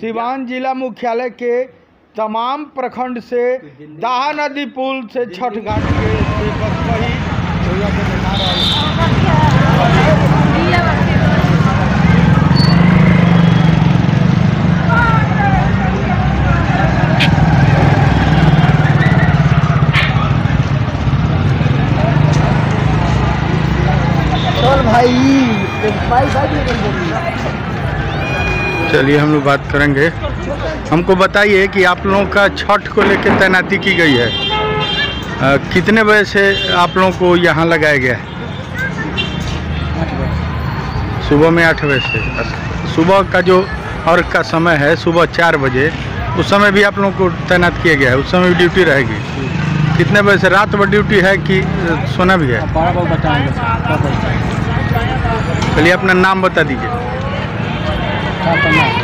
सिवान जिला मुख्यालय के तमाम प्रखंड से दाहा नदी पुल से छठ घाट के रहल। चल भाई भाई भाई चलिए हम लोग बात करेंगे। हमको बताइए कि आप लोगों का छठ को लेकर तैनाती की गई है। अ, कितने बजे से आप लोगों को यहाँ लगाया गया है? सुबह में आठ बजे से। अच्छा। सुबह का जो और का समय है सुबह चार बजे उस समय भी आप लोगों को तैनात किया गया है। उस समय भी ड्यूटी रहेगी। कितने बजे से? रात भर ड्यूटी है कि सोना भी है? चलिए अपना नाम बता दीजिए। Satu.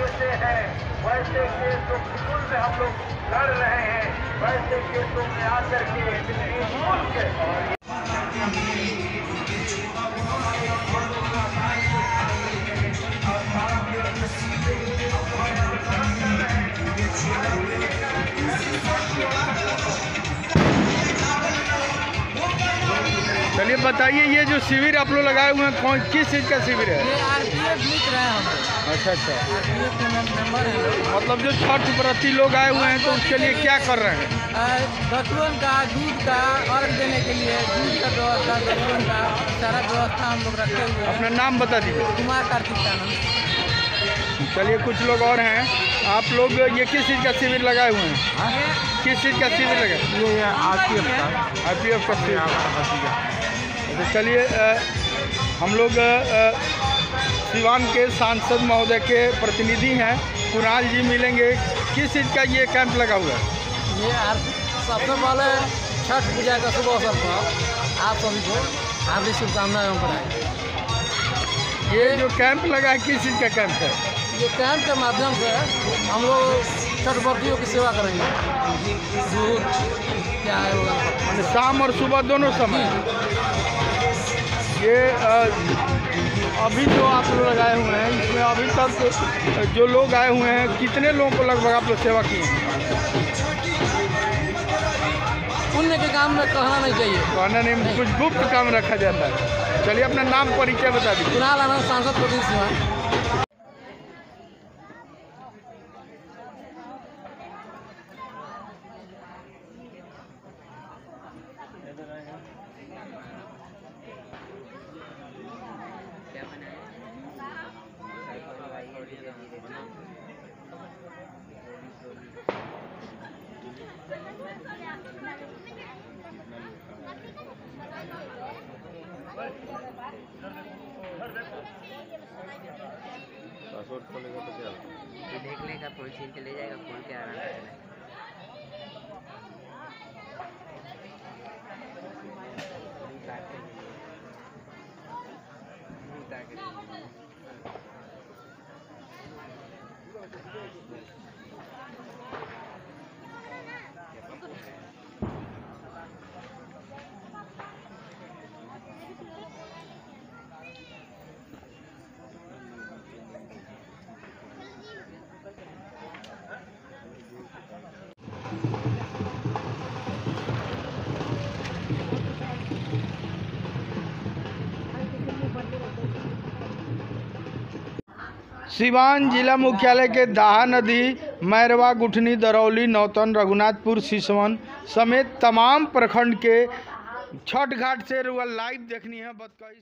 कैसे है। वैसे केसों स्कूल में हम लोग लड़ रहे हैं। वैसे केसों में आकर के मुल्क बताइए ये जो शिविर आप लोग लगाए हुए हैं कौन किस चीज़ का शिविर है? ये आरपीएफ लिख रहे हैं हम अच्छा अच्छा। हैं मतलब जो छठ व्रती लोग आए हुए हैं तो उसके लिए क्या कर रहे हैं? बचपन का दूध का अर्घ देने के लिए दूध का व्यवस्था बचपन का सारा व्यवस्था हम लोग रखे हुए हैं। अपना नाम बता दीजिए। कुमार कार्तिक चलिए कुछ लोग और हैं। आप लोग ये किस चीज़ का शिविर लगाए हुए हैं? किस चीज़ का शिविर लगाए? ये आरपीएफ का। आई पी एफ़ का। शिविर तो चलिए हम लोग सिवान के सांसद महोदय के प्रतिनिधि हैं। कुणाल जी मिलेंगे। किस चीज़ का ये कैंप लगा हुआ है? ये सबसे पहले छठ पूजा का शुभ अवसर पर आप सभी को हार्दिक शुभकामनाएँ एवं बधाई ये जो कैंप लगा है किस चीज़ का कैंप है? ये कैंप के माध्यम से हम लोग छठ व्रतियों की सेवा करेंगे। दूध क्या है शाम और सुबह दोनों समय? ये अभी जो आप लोग लगाए हुए हैं इसमें अभी तक जो लोग आए हुए हैं कितने लोगों को लगभग आप लोग सेवा किए हैं? पुण्य के काम में कहना नहीं चाहिए। कहना नहीं कुछ गुप्त काम रखा जाता है। चलिए अपना नाम परिचय बता दीजिए। कुणाल आनंद सांसद पासवर्ड खोलेगा तो क्या देख लेगा फ़ोन छीन के ले जाएगा फ़ोन के आराम से सिवान जिला मुख्यालय के दाहा नदी, मैरवा, गुठनी, दरौली, नौतन, रघुनाथपुर, सिसवन समेत तमाम प्रखंड के छठ घाट से रुआ लाइव देखनी है बतकई